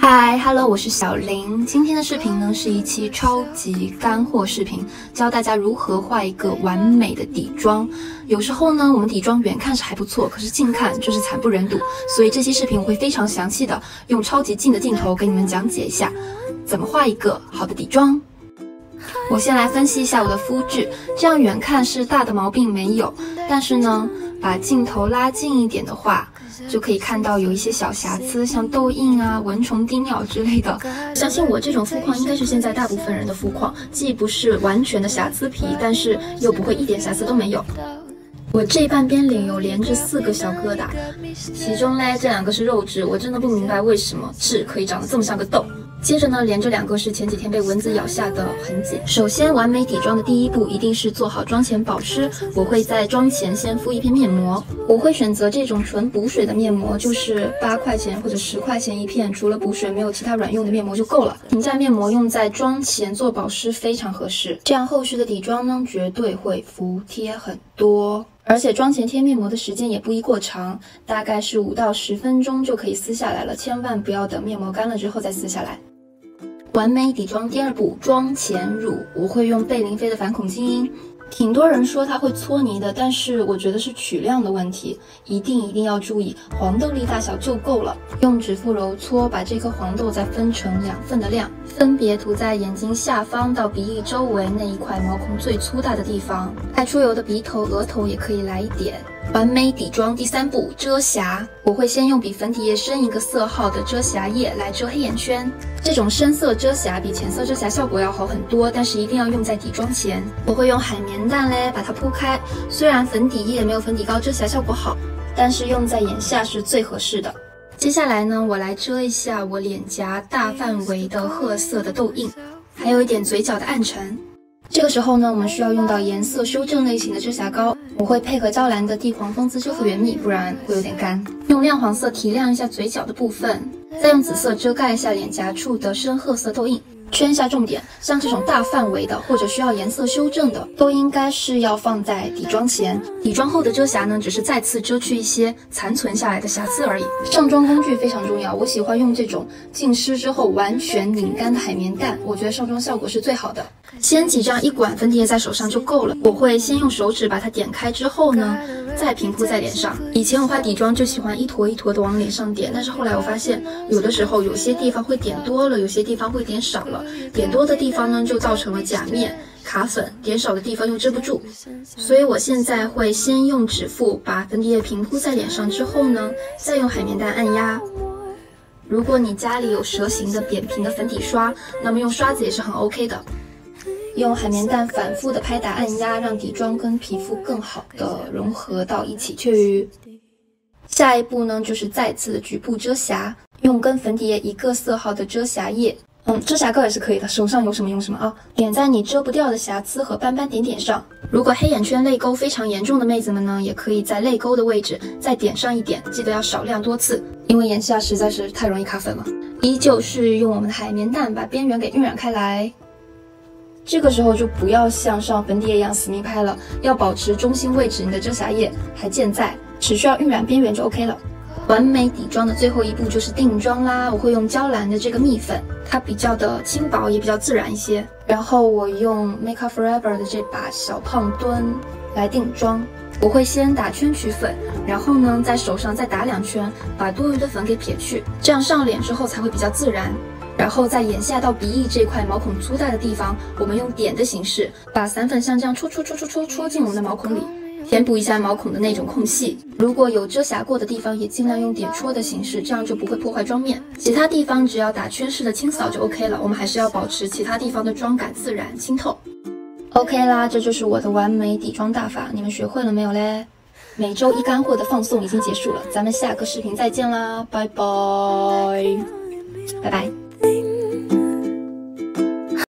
嗨，Hello，我是小林。今天的视频呢是一期超级干货视频，教大家如何画一个完美的底妆。有时候呢，我们底妆远看是还不错，可是近看就是惨不忍睹。所以这期视频我会非常详细的用超级近的镜头给你们讲解一下，怎么画一个好的底妆。我先来分析一下我的肤质，这样远看是大的毛病没有，但是呢，把镜头拉近一点的话。就可以看到有一些小瑕疵，像痘印啊、蚊虫叮咬之类的。相信我，这种肤况应该是现在大部分人的肤况，既不是完全的瑕疵皮，但是又不会一点瑕疵都没有。我这半边脸有连着四个小疙瘩，其中嘞这两个是肉痣，我真的不明白为什么痣可以长得这么像个痘。接着呢，连着两个是前几天被蚊子咬下的痕迹。首先，完美底妆的第一步一定是做好妆前保湿。我会在妆前先敷一片面膜，我会选择这种纯补水的面膜，就是八块钱或者十块钱一片，除了补水没有其他软用的面膜就够了。平价面膜用在妆前做保湿非常合适，这样后续的底妆呢绝对会服帖很多。而且妆前贴面膜的时间也不宜过长，大概是五到十分钟就可以撕下来了，千万不要等面膜干了之后再撕下来。完美底妆第二步，妆前乳，我会用贝玲妃的反孔精英。挺多人说它会搓泥的，但是我觉得是取量的问题，一定一定要注意黄豆粒大小就够了。用指腹揉搓，把这颗黄豆再分成两份的量，分别涂在眼睛下方到鼻翼周围那一块毛孔最粗大的地方，爱出油的鼻头、额头也可以来一点。完美底妆第三步遮瑕，我会先用比粉底液深一个色号的遮瑕液来遮黑眼圈。这种深色遮瑕比浅色遮瑕效果要好很多，但是一定要用在底妆前。我会用海绵蛋嘞把它铺开，虽然粉底液没有粉底膏遮瑕效果好，但是用在眼下是最合适的。接下来呢，我来遮一下我脸颊大范围的褐色的痘印，还有一点嘴角的暗沉。这个时候呢，我们需要用到颜色修正类型的遮瑕膏，我会配合娇兰的地黄蜂姿修复原蜜，不然会有点干。用亮黄色提亮一下嘴角的部分，再用紫色遮盖一下脸颊处的深褐色痘印。圈一下重点，像这种大范围的或者需要颜色修正的，都应该是要放在底妆前。底妆后的遮瑕呢，只是再次遮去一些残存下来的瑕疵而已。上妆工具非常重要，我喜欢用这种浸湿之后完全拧干的海绵蛋，我觉得上妆效果是最好的。先挤这样一管粉底液在手上就够了。我会先用手指把它点开之后呢，再平铺在脸上。以前我画底妆就喜欢一坨一坨的往脸上点，但是后来我发现，有的时候有些地方会点多了，有些地方会点少了点多的地方呢，就造成了假面卡粉；点少的地方又遮不住。所以我现在会先用指腹把粉底液平铺在脸上，之后呢，再用海绵蛋按压。如果你家里有蛇形的扁平的粉底刷，那么用刷子也是很 OK 的。用海绵蛋反复的拍打按压，让底妆跟皮肤更好的融合到一起去。下一步呢，就是再次的局部遮瑕，用跟粉底液一个色号的遮瑕液。嗯，遮瑕膏也是可以的，手上有什么用什么啊。点在你遮不掉的瑕疵和斑斑点点上。如果黑眼圈、泪沟非常严重的妹子们呢，也可以在泪沟的位置再点上一点，记得要少量多次，因为眼下实在是太容易卡粉了。依旧是用我们的海绵蛋把边缘给晕染开来。这个时候就不要像上粉底液一样死命拍了，要保持中心位置，你的遮瑕液还健在，只需要晕染边缘就 OK 了。完美底妆的最后一步就是定妆啦，我会用娇兰的这个蜜粉，它比较的轻薄，也比较自然一些。然后我用 Make Up Forever 的这把小胖墩来定妆，我会先打圈取粉，然后呢在手上再打两圈，把多余的粉给撇去，这样上脸之后才会比较自然。然后在眼下到鼻翼这块毛孔粗大的地方，我们用点的形式把散粉像这样戳戳戳戳戳戳进我们的毛孔里。填补一下毛孔的那种空隙，如果有遮瑕过的地方，也尽量用点戳的形式，这样就不会破坏妆面。其他地方只要打圈式的清扫就 OK 了。我们还是要保持其他地方的妆感自然清透。OK 啦，这就是我的完美底妆大法，你们学会了没有嘞？每周一干货的放送已经结束了，咱们下个视频再见啦，拜拜，拜拜。